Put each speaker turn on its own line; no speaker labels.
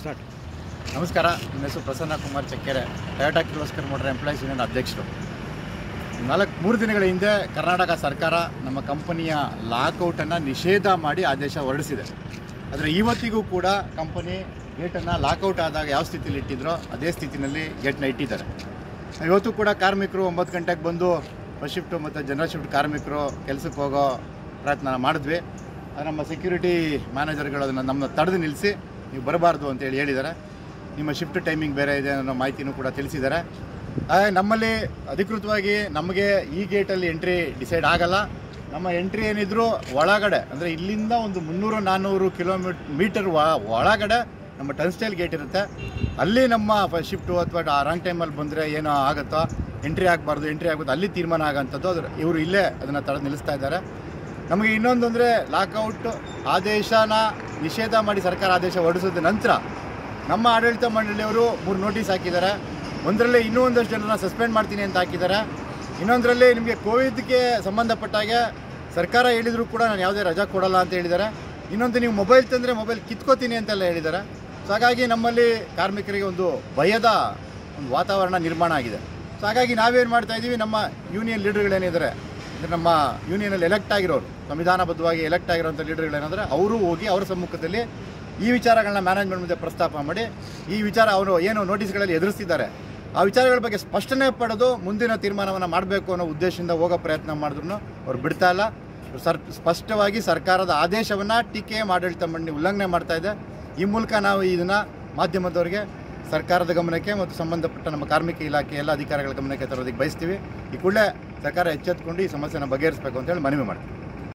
Start.
ನಮಸ್ಕಾರ ನನ್ನ ಹೆಸರು Prasanna Kumar Chakkere. Toyota Kirloskar motor employees union ಅಧ್ಯಕ್ಷರು. ನಾಲ್ಕು, ಮೂರು ದಿನಗಳ ಹಿಂದೆ ಕರ್ನಾಟಕ ಸರ್ಕಾರ ನಮ್ಮ ಕಂಪನಿಯ ಲಾಕೌಟನ್ನು ನಿಷೇಧ ಮಾಡಿ ಆದೇಶ ಹೊರಡಿಸಿದೆ. ಆದರೆ ಇವತ್ತಿಗೂ ಕೂಡ ಕಂಪನಿ ಗೇಟನ್ನು ಲಾಕೌಟ್ ಆದಾಗ ಯಾವ ಸ್ಥಿತಿಯಲ್ಲಿ ಇಟ್ಟಿದ್ರೋ ಅದೇ ಸ್ಥಿತಿನಲ್ಲಿ ಗೇಟ್ನ ಇಟ್ಟಿದ್ದಾರೆ. ಇವತ್ತು ಕೂಡ ಕಾರ್ಮಿಕರು ಒಂಬತ್ತು ಗಂಟೆಗೆ ಬಂದು ಫಸ್ಟ್ ಶಿಫ್ಟು ಮತ್ತು ಜನರಲ್ ಶಿಫ್ಟ್ ಕಾರ್ಮಿಕರು ಕೆಲಸಕ್ಕೆ ಹೋಗೋ ಪ್ರಯತ್ನ ಮಾಡಿದ್ವಿ. ನಮ್ಮ ಸೆಕ್ಯೂರಿಟಿ ಮ್ಯಾನೇಜರ್ಗಳು ಅದನ್ನು ನಮ್ಮನ್ನ ತಡೆದು ನಿಲ್ಲಿಸಿ ನೀವು ಬರಬಾರ್ದು ಅಂತೇಳಿ ಹೇಳಿದ್ದಾರೆ. ನಿಮ್ಮ ಶಿಫ್ಟ್ ಟೈಮಿಂಗ್ ಬೇರೆ ಇದೆ ಅನ್ನೋ ಮಾಹಿತಿನೂ ಕೂಡ ತಿಳಿಸಿದ್ದಾರೆ. ನಮ್ಮಲ್ಲಿ ಅಧಿಕೃತವಾಗಿ ನಮಗೆ ಈ ಗೇಟಲ್ಲಿ ಎಂಟ್ರಿ ಡಿಸೈಡ್ ಆಗಲ್ಲ. ನಮ್ಮ ಎಂಟ್ರಿ ಏನಿದ್ರು ಒಳಗಡೆ, ಅಂದರೆ ಇಲ್ಲಿಂದ ಒಂದು ಮುನ್ನೂರು ನಾನ್ನೂರು ಕಿಲೋಮೀಟ್ ಮೀಟರ್ ಒಳಗಡೆ ನಮ್ಮ ಟನ್ಸ್ಟೈಲ್ ಗೇಟ್ ಇರುತ್ತೆ. ಅಲ್ಲಿ ನಮ್ಮ ಶಿಫ್ಟು ಅಥವಾ ರಾಂಗ್ ಟೈಮಲ್ಲಿ ಬಂದರೆ ಏನೋ ಆಗುತ್ತೋ ಎಂಟ್ರಿ ಆಗಬಾರ್ದು ಎಂಟ್ರಿ ಆಗ್ಬೋದು ಅಲ್ಲಿ ತೀರ್ಮಾನ ಆಗೋಂಥದ್ದು ಅದ್ರ, ಇವರು ಇಲ್ಲೇ ಅದನ್ನು ತಡೆದು ನಿಲ್ಲಿಸ್ತಾ ಇದ್ದಾರೆ. ನಮಗೆ ಇನ್ನೊಂದು ಅಂದರೆ ಲಾಕೌಟ್ ಆದೇಶನ ನಿಷೇಧ ಮಾಡಿ ಸರ್ಕಾರ ಆದೇಶ ಹೊರಡಿಸಿದ ನಂತರ ನಮ್ಮ ಆಡಳಿತ ಮಂಡಳಿಯವರು ಮೂರು ನೋಟಿಸ್ ಹಾಕಿದ್ದಾರೆ. ಒಂದರಲ್ಲಿ ಇನ್ನೂ ಒಂದಷ್ಟು ಜನರನ್ನ ಸಸ್ಪೆಂಡ್ ಮಾಡ್ತೀನಿ ಅಂತ ಹಾಕಿದ್ದಾರೆ. ಇನ್ನೊಂದರಲ್ಲಿ ನಿಮಗೆ ಕೋವಿಡ್ಗೆ ಸಂಬಂಧಪಟ್ಟಾಗೆ ಸರ್ಕಾರ ಹೇಳಿದರೂ ಕೂಡ ನಾನು ಯಾವುದೇ ರಜಾ ಕೊಡಲ್ಲ ಅಂತ ಹೇಳಿದ್ದಾರೆ. ಇನ್ನೊಂದು ನೀವು ಮೊಬೈಲ್ ತಂದರೆ ಮೊಬೈಲ್ ಕಿತ್ಕೋತೀನಿ ಅಂತೆಲ್ಲ ಹೇಳಿದ್ದಾರೆ. ಸೊ ಹಾಗಾಗಿ ನಮ್ಮಲ್ಲಿ ಕಾರ್ಮಿಕರಿಗೆ ಒಂದು ಭಯದ ಒಂದು ವಾತಾವರಣ ನಿರ್ಮಾಣ ಆಗಿದೆ. ಸೊ ಹಾಗಾಗಿ ನಾವೇನು ಮಾಡ್ತಾ ಇದ್ದೀವಿ ನಮ್ಮ ಯೂನಿಯನ್ ಲೀಡರ್ಗಳೇನಿದ್ದಾರೆ ಅಂದರೆ ನಮ್ಮ ಯೂನಿಯನಲ್ಲಿ ಎಲೆಕ್ಟ್ ಆಗಿರೋರು, ಸಂವಿಧಾನಬದ್ಧವಾಗಿ ಎಲೆಕ್ಟ್ ಆಗಿರೋಂಥ ಲೀಡರ್ಗಳೇನಾದರೆ ಅವರು ಹೋಗಿ ಅವರ ಸಮ್ಮುಖದಲ್ಲಿ ಈ ವಿಚಾರಗಳನ್ನ ಮ್ಯಾನೇಜ್ಮೆಂಟ್ ಮುಂದೆ ಪ್ರಸ್ತಾಪ ಮಾಡಿ, ಈ ವಿಚಾರ ಅವರು ಏನು ನೋಟಿಸ್ಗಳಲ್ಲಿ ಎದುರಿಸ್ತಿದ್ದಾರೆ, ಆ ವಿಚಾರಗಳ ಬಗ್ಗೆ ಸ್ಪಷ್ಟನೆ ಪಡೆದು ಮುಂದಿನ ತೀರ್ಮಾನವನ್ನು ಮಾಡಬೇಕು ಅನ್ನೋ ಉದ್ದೇಶದಿಂದ ಹೋಗೋ ಪ್ರಯತ್ನ ಮಾಡಿದ್ರು ಅವ್ರು ಬಿಡ್ತಾ ಇಲ್ಲ. ಸರ್, ಸ್ಪಷ್ಟವಾಗಿ ಸರ್ಕಾರದ ಆದೇಶವನ್ನು ಟೀಕೆ ಆಡಳಿತ ಮಂಡಳಿ ಉಲ್ಲಂಘನೆ ಮಾಡ್ತಾ ಇದೆ. ಈ ಮೂಲಕ ನಾವು ಇದನ್ನು ಮಾಧ್ಯಮದವರಿಗೆ ಸರ್ಕಾರದ ಗಮನಕ್ಕೆ ಮತ್ತು ಸಂಬಂಧಪಟ್ಟ ನಮ್ಮ ಕಾರ್ಮಿಕ ಇಲಾಖೆ ಎಲ್ಲ ಅಧಿಕಾರಿಗಳ ಗಮನಕ್ಕೆ ತರೋದಕ್ಕೆ ಬಯಸ್ತೀವಿ. ಈ ಕೂಡಲೇ ಸರ್ಕಾರ ಎಚ್ಚೆತ್ಕೊಂಡು ಈ ಸಮಸ್ಯೆನ ಬಗೆಹರಿಸಬೇಕು ಅಂತೇಳಿ ಮನವಿ ಮಾಡ್ತೀವಿ.